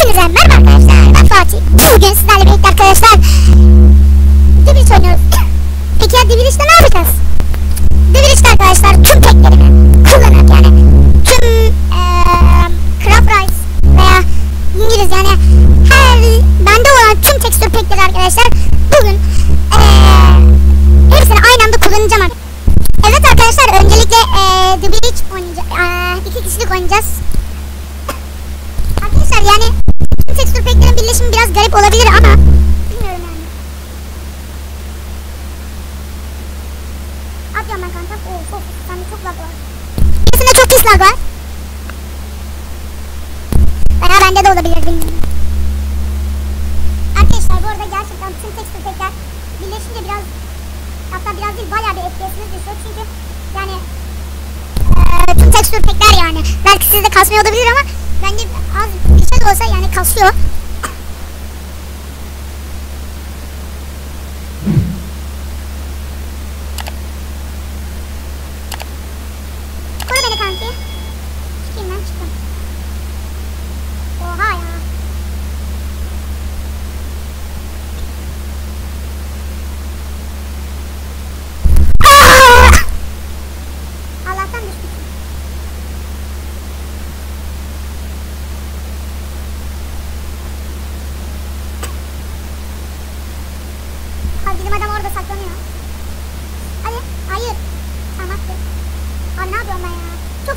Hepinize merhaba arkadaşlar. Ben Fatih. Bugün sizlerle birlikte arkadaşlar Diviş oynuyoruz. Peki ya Diviliş'te ne yapacağız? Diviliş'te arkadaşlar tüm teklerimi kullanarak yani tüm eee Craft Rice veya İngiliz yani her bende olan tüm tekstür pekleri arkadaşlar bugün eee hepsini aynı anda kullanacağım. Evet arkadaşlar öncelikle The Beach oynayacağız. Eee, iki kişilik oynayacağız. Arkadaşlar yani tüm tekstür peklerin birleşimi biraz garip olabilir ama bilmiyorum yani. Atıyorum ben kanka. Of of çok lag var. Birisinde çok pis var. Bende de olabilir bilmiyorum. Arkadaşlar bu arada gerçekten tüm tekstür pekler birleşince biraz hatta biraz değil bayağı bir FPS'iniz düşüyor çünkü yani tüm tekstür pekler yani belki sizde kasmıyor olabilir ama bence az bir şey de olsa yani kasıyor.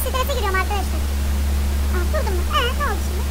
Strese giriyorum arkadaşlar. Aa, durdum mu? Ee, ne oldu şimdi?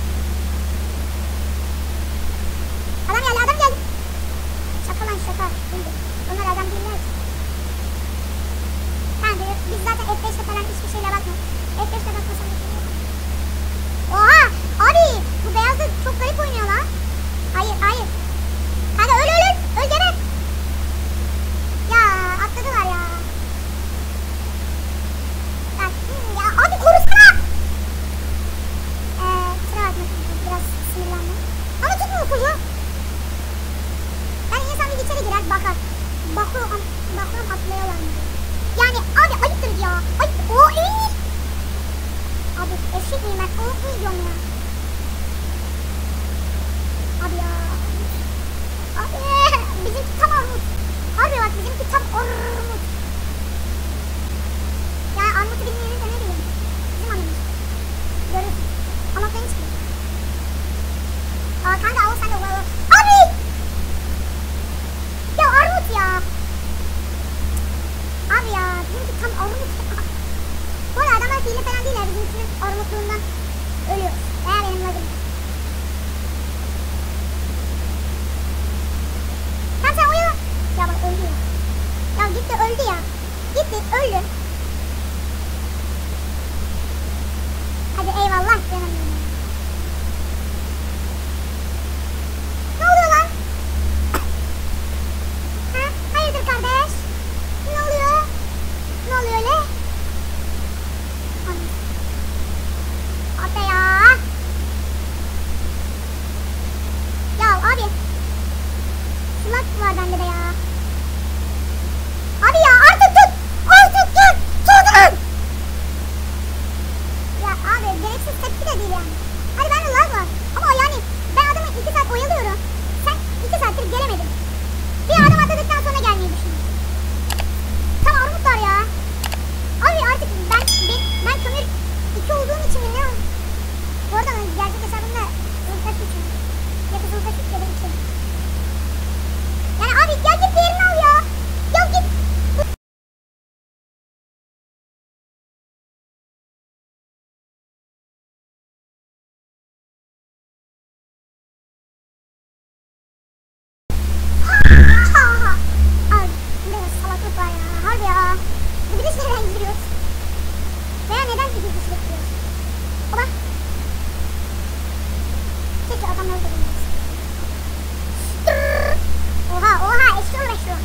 Oha oha eşli uğraşıyor.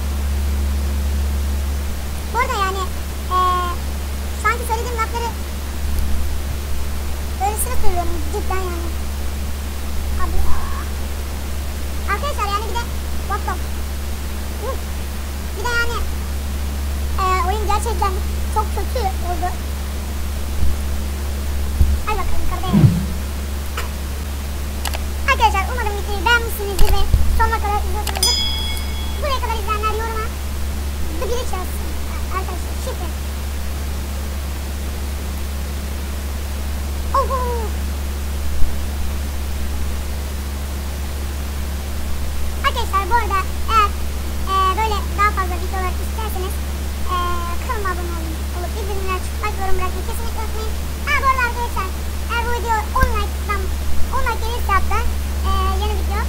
Bu yani anki söylediğim lafları öylesine söylüyorum cidden yani. Abi. Arkadaşlar yani bir de what. Bir de yani eee oyun gerçekten çok kötü oldu. sonuna kadar izliyorsanız buraya kadar izleyenler yoruma The Village yazsın arkadaşlar şifre. Oho! Arkadaşlar bu arada eğer e, böyle daha fazla videolar isterseniz e, kanalıma abone olun, olup bildirimler açıp like yorum bırakmayı kesinlikle unutmayın. Ha bu arada arkadaşlar eğer bu video 10 like'dan 10 like gelirse hatta e, yeni video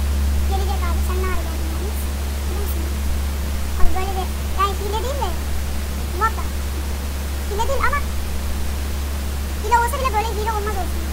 Hile değil mi? Muhakkak. Hile değil ama hile olsa bile böyle hile olmaz olsun.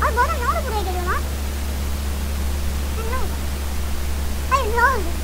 Agora bana ne oldu buraya geliyorlar? Sen ne oldu? Hayır ne oldu?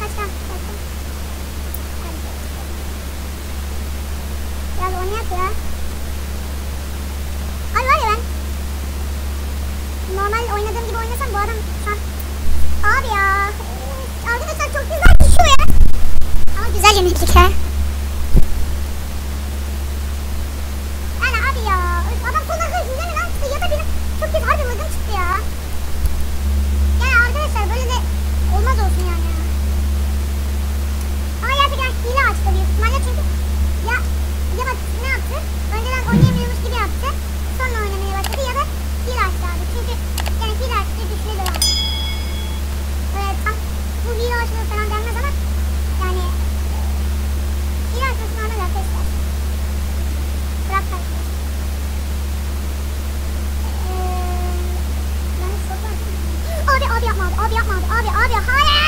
kaçtan kaçtan. Ya. Abi var. Normal oynadığım gibi oynasam bu adam şu an. Abi ya. Çok güzel düşüyor ya. Ama güzelce müzik. 奥利奥，奥，好呀。